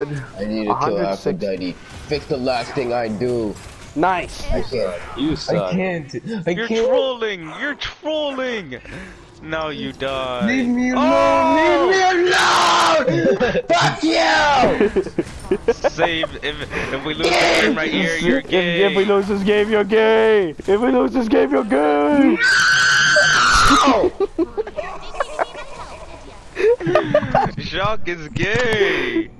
I need to kill after Aphrodite. Fix the last thing I do. Nice. I can't. You I can't. I You're can't. trolling! You're trolling! Now you die. Leave me alone. Oh! Leave me alone. Fuck you. Save if if we lose this game right here, you're gay. if we lose this game, you're gay. If we lose this game, you're gay. Jacques is gay.